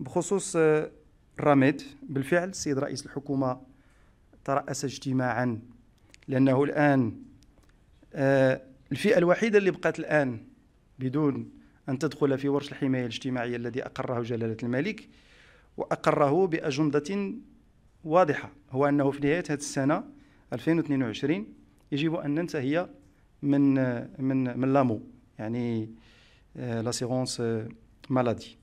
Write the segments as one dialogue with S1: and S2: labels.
S1: بخصوص آه، الرميد بالفعل السيد رئيس الحكومة ترأس اجتماعا لأنه الآن آه، الفئة الوحيدة اللي بقات الآن بدون أن تدخل في ورش الحماية الاجتماعية الذي أقره جلالة الملك وأقره بأجندة واضحة. هو أنه في نهاية هذه السنة 2022 يجب أن ننتهي من من من لامو يعني لاسيغونس مالادي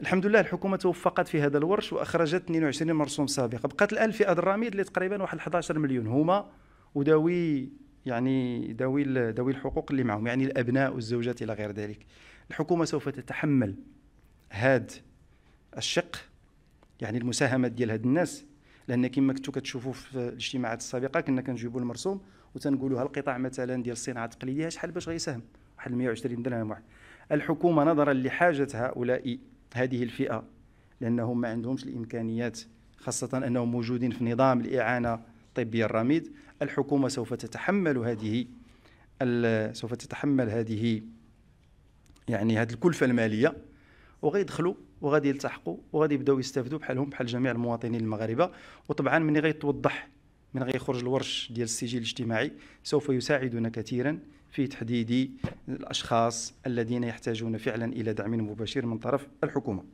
S1: الحمد لله الحكومة توفقت في هذا الورش وأخرجت 22 مرسوم سابقه بقات الان فئه الرميد اللي تقريبا واحد 11 مليون هما وذوي يعني ذوي ذوي الحقوق اللي معهم يعني الأبناء والزوجات إلى غير ذلك. الحكومة سوف تتحمل هذا الشق يعني المساهمة ديال هاد الناس لأن كما كنتو كتشوفوا في الاجتماعات السابقة كنا كنجيبوا المرسوم وتنقولوا القطاع مثلا ديال الصناعه التقليدية شحال باش غيساهم؟ واحد 120 درهم واحد. الحكومة نظرا لحاجة هؤلاء هذه الفئة لأنهم ما عندهمش الإمكانيات خاصة أنهم موجودين في نظام الإعانة الطبيه الرميد. الحكومة سوف تتحمل هذه سوف تتحمل هذه يعني هذه الكلفة المالية وغيدخلوا وغادي يلتحقوا وغادي يبداو يستافدوا بحالهم بحال جميع المواطنين المغاربة. وطبعا من غيتوضح من غيخرج الورش ديال السجل الاجتماعي سوف يساعدنا كثيرا في تحديد الأشخاص الذين يحتاجون فعلا إلى دعم مباشر من طرف الحكومة.